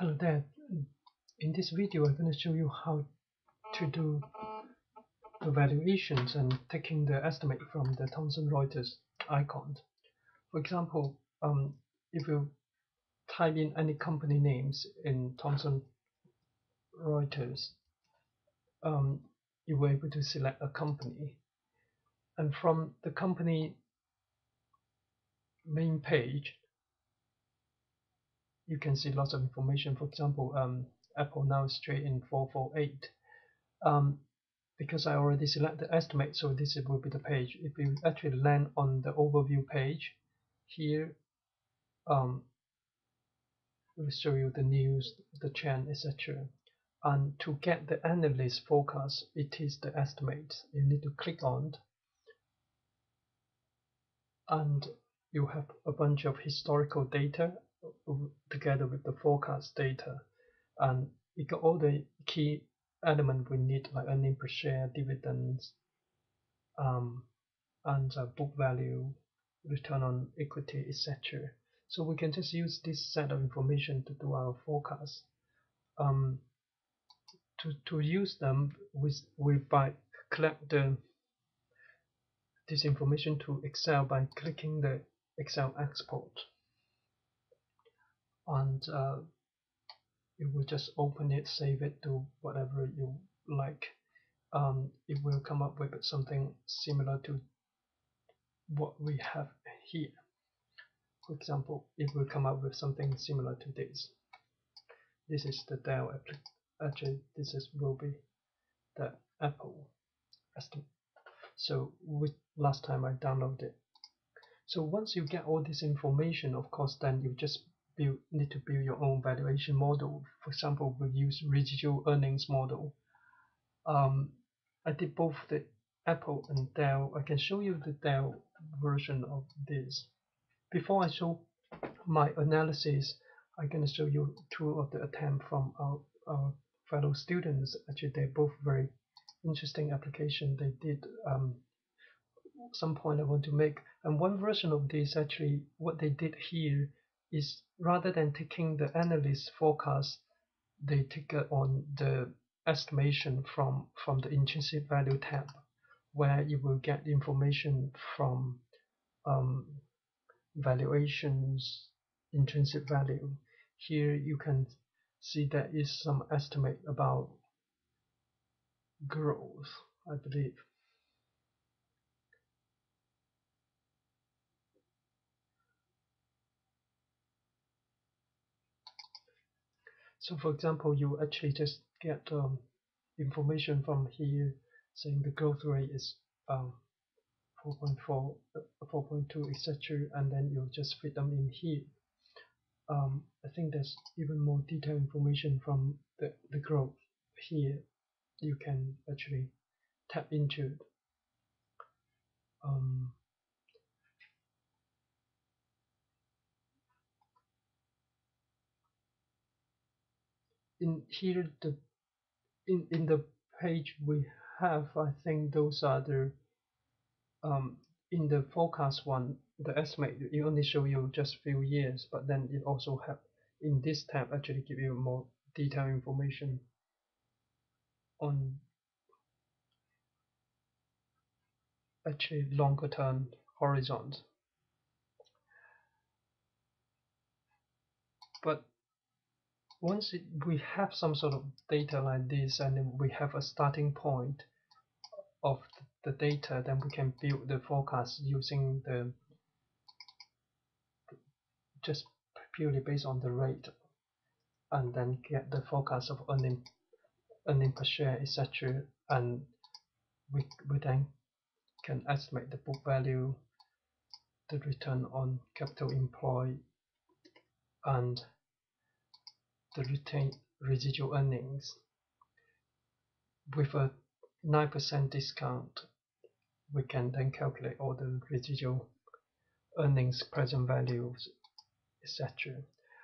Hello there. In this video, I'm going to show you how to do the valuations and taking the estimate from the Thomson Reuters Eikon. For example, um, if you type in any company names in Thomson Reuters, um, you be able to select a company. And from the company main page, you can see lots of information. For example, um, Apple now is trading 448. Um, because I already select the estimate, so this will be the page. If you actually land on the overview page, here um, will show you the news, the trend, etc. And to get the analyst forecast, it is the estimate. You need to click on it, and you have a bunch of historical data together with the forecast data and you got all the key element we need like earning per share dividends um, and uh, book value return on equity etc so we can just use this set of information to do our forecast. Um, to, to use them we, we by collect the this information to Excel by clicking the Excel export and uh, will just open it save it to whatever you like. Um, it will come up with something similar to what we have here. For example it will come up with something similar to this. This is the Dell actually this is will be the Apple estimate. So with last time I downloaded so once you get all this information of course then you just build, need to build your own valuation model. For example, we use residual earnings model. Um, I did both the Apple and Dell. I can show you the Dell version of this. Before I show my analysis, I'm going to show you two of the attempt from our, our fellow students. Actually, they're both very interesting application they did um, some point I want to make. And one version of this actually, what they did here is rather than taking the analyst forecast, they take on the estimation from, from the intrinsic value tab, where you will get information from um, valuations, intrinsic value. Here you can see there is some estimate about growth, I believe. So for example, you actually just get um, information from here saying the growth rate is um, 4.4, uh, 4.2, etc. And then you just fit them in here. Um, I think there's even more detailed information from the, the growth here. You can actually tap into. Um, in here the in in the page we have I think those are the um, in the forecast one the estimate it only show you just few years but then it also have in this tab actually give you more detailed information on actually longer term horizons. But once it, we have some sort of data like this and we have a starting point of the data then we can build the forecast using the just purely based on the rate and then get the forecast of earning earning per share etc and we, we then can estimate the book value the return on capital employed and the retained residual earnings with a 9% discount we can then calculate all the residual earnings present values etc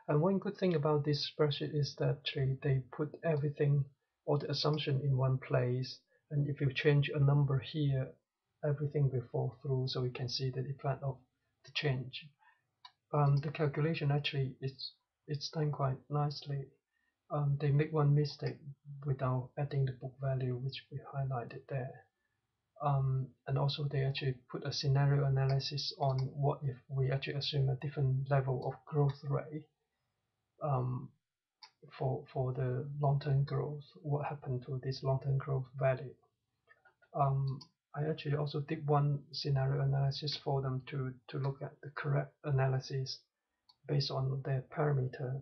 and one good thing about this spreadsheet is that they put everything all the assumption in one place. And if you change a number here everything will fall through so we can see the effect of the change. Um, the calculation actually is it's done quite nicely. Um, they make one mistake without adding the book value which we highlighted there. Um, and also they actually put a scenario analysis on what if we actually assume a different level of growth rate um, for for the long-term growth what happened to this long-term growth value. Um, I actually also did one scenario analysis for them to to look at the correct analysis based on their parameter.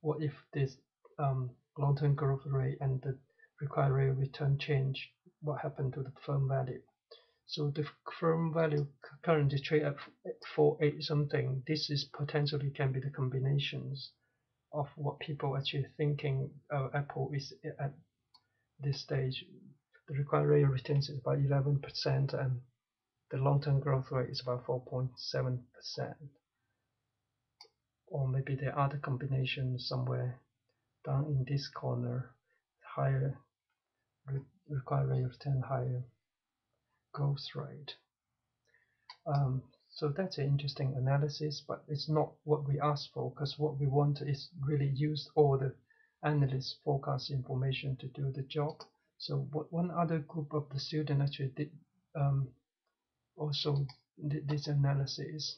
What if this um, long-term growth rate and the required rate of return change? What happened to the firm value? So the firm value currently trade at 48 something. This is potentially can be the combinations of what people actually thinking uh, Apple is at this stage. The required rate of return is about 11% and the long-term growth rate is about 4.7% or maybe the other combination somewhere down in this corner higher re required rate of return higher growth rate. Um, so that's an interesting analysis but it's not what we asked for because what we want is really use all the analyst forecast information to do the job. So what one other group of the student actually did um, also did this analysis.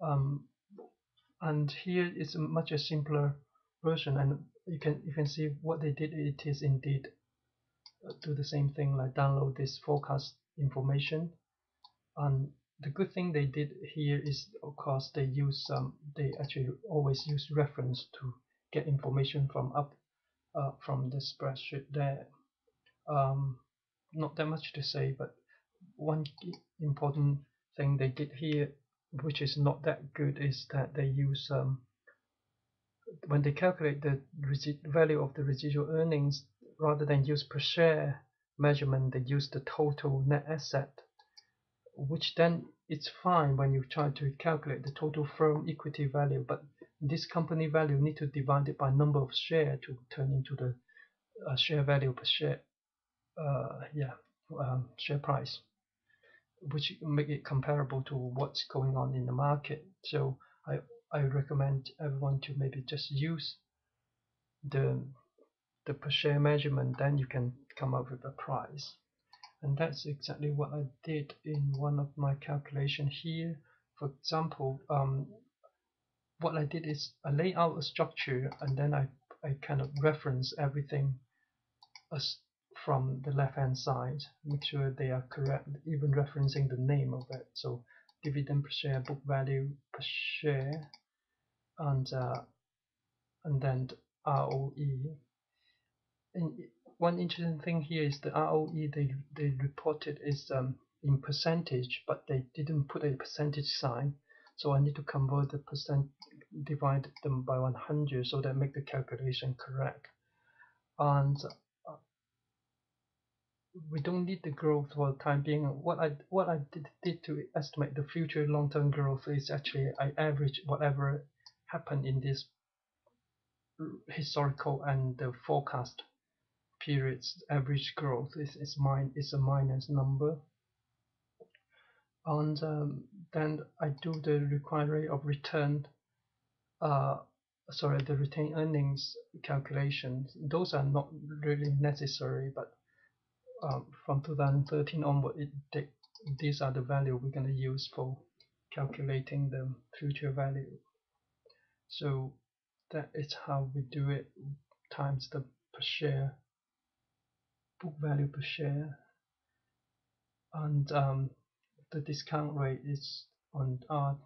Um, and here is a much a simpler version and you can you can see what they did. It is indeed uh, do the same thing like download this forecast information. And the good thing they did here is of course they use um, they actually always use reference to get information from up uh, from the spreadsheet there. Um, not that much to say but one important thing they did here which is not that good is that they use um, when they calculate the value of the residual earnings rather than use per share measurement they use the total net asset which then it's fine when you try to calculate the total firm equity value but this company value need to divide it by number of share to turn into the uh, share value per share uh, yeah um, share price which make it comparable to what's going on in the market. So I I recommend everyone to maybe just use the the per share measurement, then you can come up with a price. And that's exactly what I did in one of my calculation here. For example, um, what I did is I lay out a structure and then I, I kind of reference everything as from the left hand side make sure they are correct even referencing the name of it. So dividend per share book value per share and uh, and then ROE and one interesting thing here is the ROE they, they reported is um, in percentage but they didn't put a percentage sign. So I need to convert the percent divide them by 100 so that make the calculation correct. And we don't need the growth for the time being. What I what I did, did to estimate the future long-term growth is actually I average whatever happened in this historical and the forecast periods. Average growth is is mine is a minus number. And um, then I do the required rate of return uh, sorry the retained earnings calculations. Those are not really necessary but um, from 2013 onward, it, these are the value we're going to use for calculating the future value. So that is how we do it times the per share book value per share. And um, the discount rate is on R9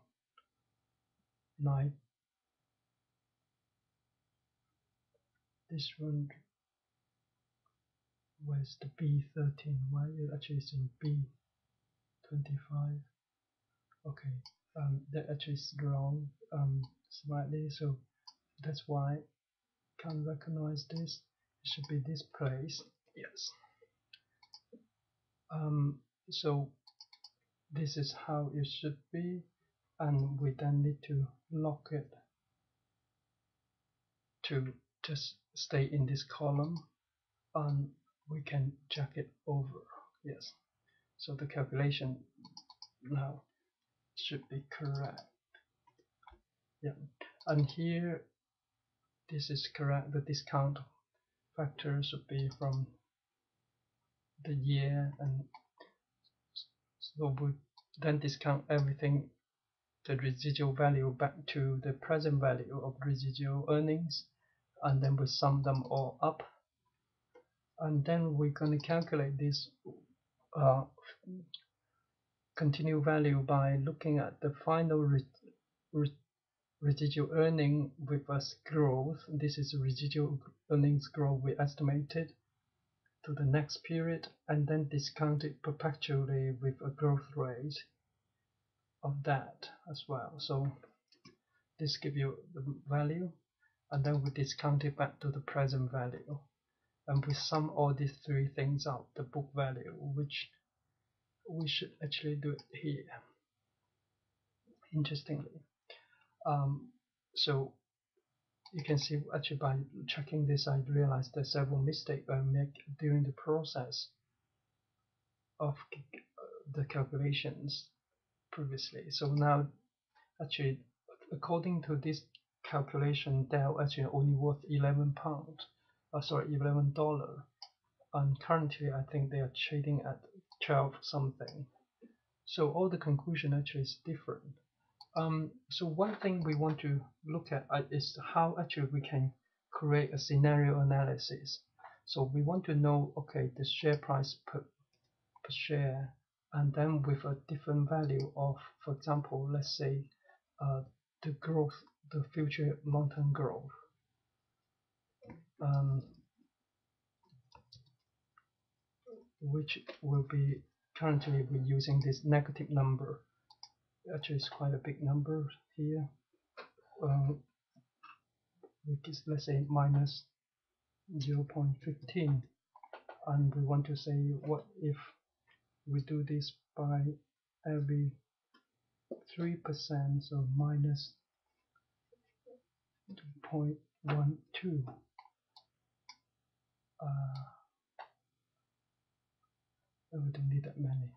this one where's the B13 why it actually is in B25 okay um, that actually is wrong um, slightly so that's why can't recognize this. It should be this place. Yes. Um, so this is how it should be and we then need to lock it to just stay in this column and we can check it over yes. So the calculation now should be correct. Yeah. And here this is correct the discount factor should be from the year and so we then discount everything the residual value back to the present value of residual earnings and then we sum them all up and then we're going to calculate this uh, continue value by looking at the final re re residual earning with a growth. This is residual earnings growth we estimated to the next period and then discount it perpetually with a growth rate of that as well. So this give you the value and then we discount it back to the present value and we sum all these three things out the book value which we should actually do it here interestingly. Um, so you can see actually by checking this I realized there's several mistakes I make during the process of the calculations previously. So now actually according to this calculation Dell actually only worth 11 pound uh, sorry 11 dollar and currently I think they are trading at 12 something so all the conclusion actually is different um, so one thing we want to look at uh, is how actually we can create a scenario analysis. So we want to know, okay, the share price per, per share, and then with a different value of, for example, let's say uh, the growth, the future long-term growth. Um, which will be currently we're using this negative number actually it's quite a big number here. Um, which is let's say minus 0.15 and we want to say what if we do this by every 3% so minus 2.12 uh, we don't need that many.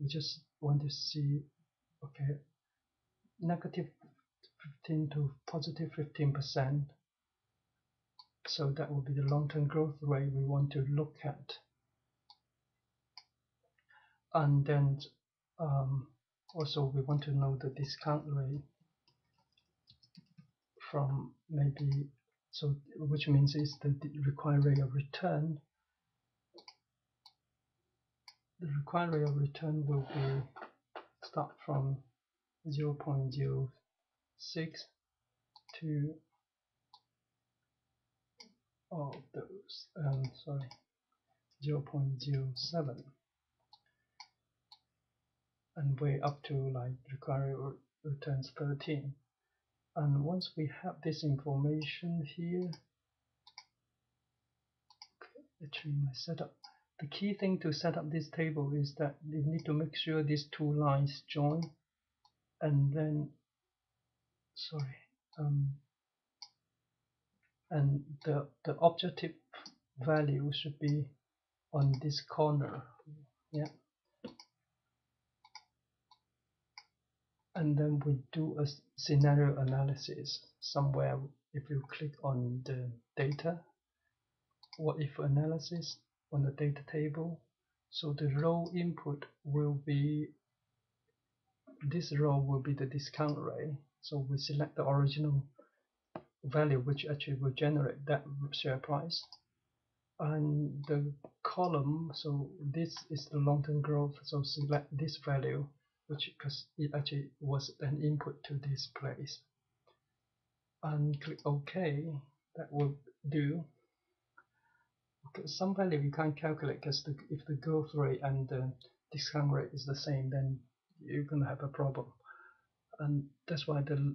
We just want to see okay negative 15 to positive 15 percent. So that will be the long-term growth rate we want to look at. And then um, also we want to know the discount rate from maybe so which means is the required rate of return the required rate of return will be start from 0 0.06 to all those. Um, sorry 0 0.07 and way up to like required returns 13 and once we have this information here okay, actually my setup the key thing to set up this table is that you need to make sure these two lines join. And then sorry um, and the the objective value should be on this corner. Yeah and then we do a scenario analysis somewhere if you click on the data what if analysis on the data table. So the row input will be this row will be the discount rate. So we select the original value which actually will generate that share price. And the column, so this is the long-term growth. So select this value, which because it actually was an input to this place. And click OK. That will do because some value you can't calculate because if the growth rate and the discount rate is the same then you're gonna have a problem and that's why the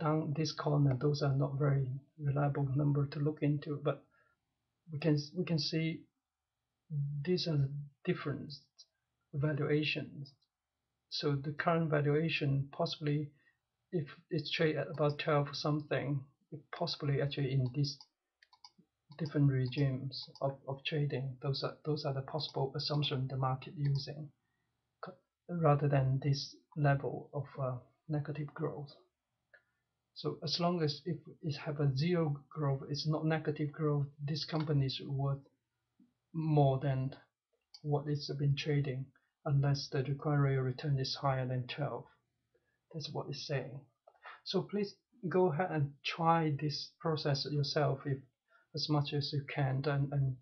down this corner those are not very reliable number to look into but we can we can see these are different valuations so the current valuation possibly if it's trade at about 12 something possibly actually in these different regimes of, of trading. Those are those are the possible assumptions the market using, rather than this level of uh, negative growth. So as long as if it have a zero growth, it's not negative growth, this company is worth more than what it's been trading unless the required return is higher than 12. That's what it's saying. So please go ahead and try this process yourself if as much as you can and, and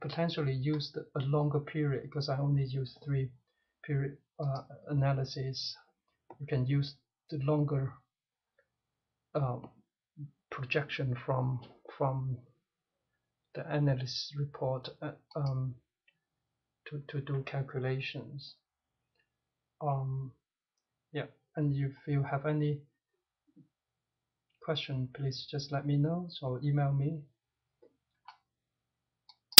potentially use the, a longer period because I only use three period uh, analysis. You can use the longer uh, projection from from the analyst report uh, um, to, to do calculations. Um, yeah, and if you have any question, please just let me know or email me